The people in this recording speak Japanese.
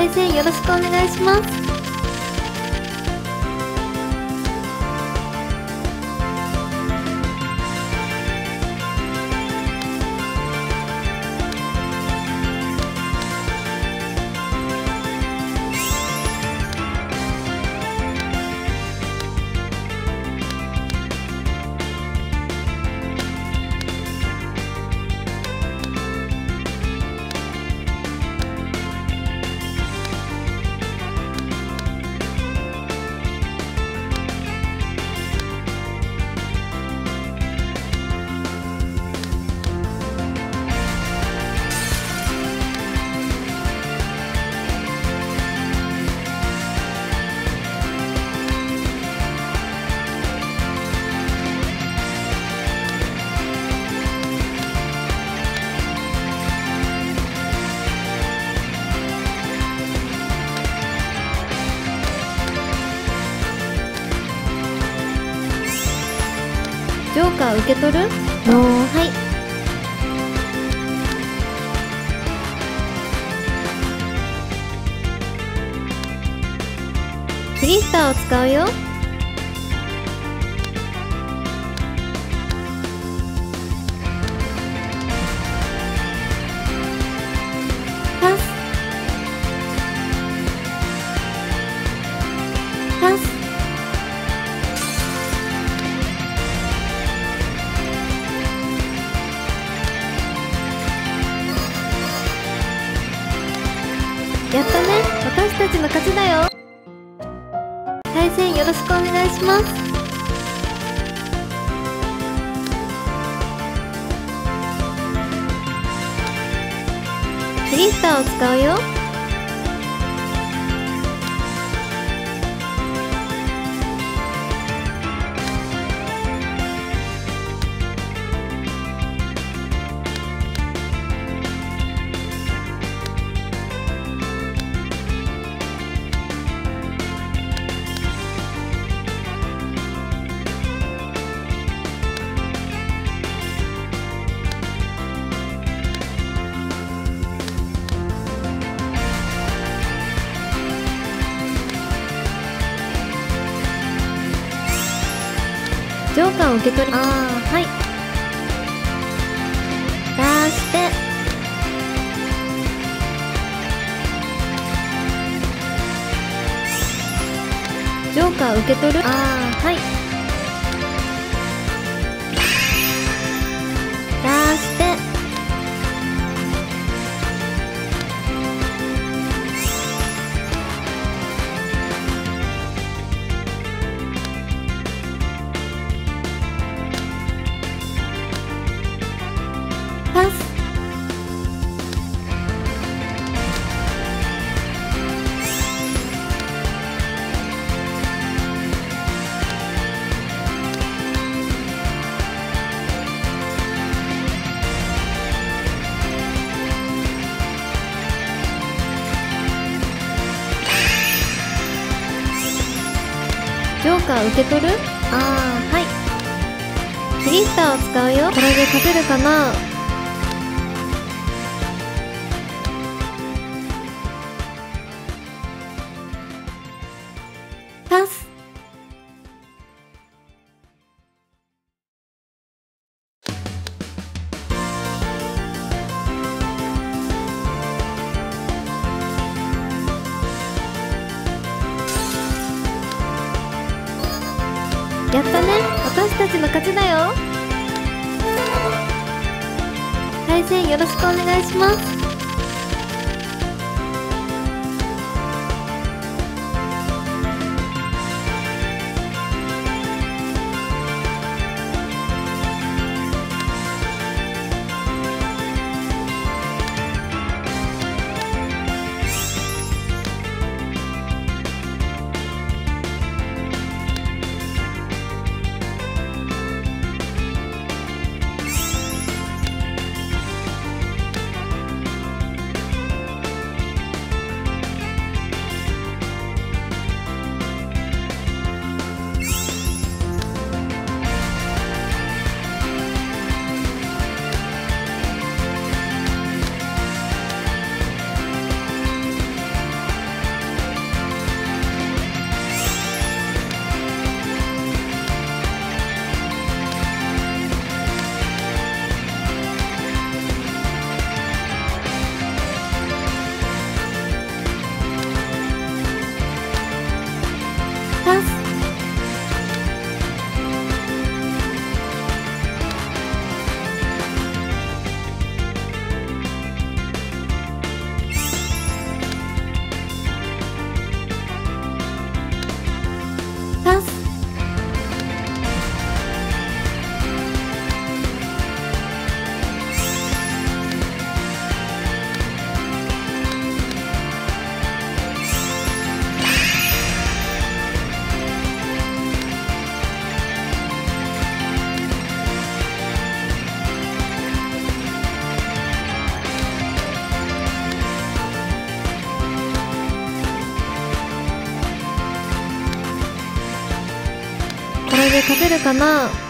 対戦よろしくお願いします。ジョーカー受け取る？のはい。クリスターを使うよ。パス。パスやったね。私たちの勝ちだよ。対戦よろしくお願いします。クリスタを使うよ。ジョーカーを受け取りああはい。出して。ジョーカー受け取る。ああはいジョーカー受け取る？ああはい。クリスターを使うよ。これで勝てるかな？やったね私たちの勝ちだよ。対戦よろしくお願いしますこれで勝てるかな？